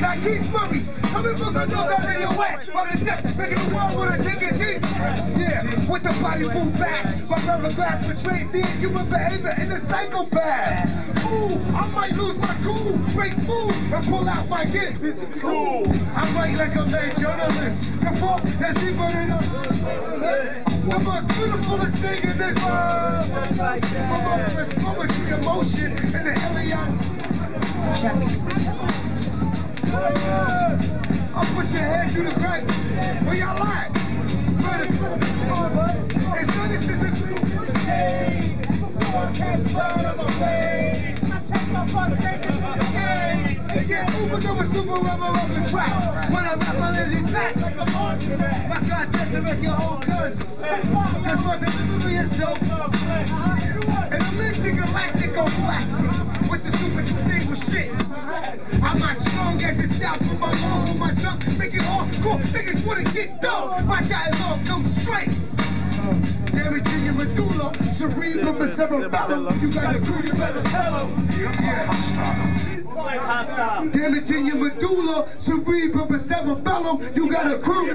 Now Keith coming from the north of your west From the next the world with a Yeah, with the body My the human behavior in a psychopath Ooh, I might lose my cool break food, and pull out my gift. This is cool. I write like a mad journalist. The fault that's deeper than a The most beautifulest thing in this world. From all this poetry, emotion, and the Eliot. I'll push your head through the crack. Where y'all at? Vertical. And so this is the They super rubber up the tracks. When I rap my music back. My contest will make your whole cuss. Cause my delivery is so. And I'm intergalactic on plastic. With the super distinguished shit. I'm not strong at the top of my with my tongue. Make it hardcore. Niggas wanna get dumb. My dialogue comes straight. Damage in your medulla, cerebrum and cerebellum. You got a crew, you better tell 'em. Yeah. Damage in your medulla, cerebrum and cerebellum. You got a crew.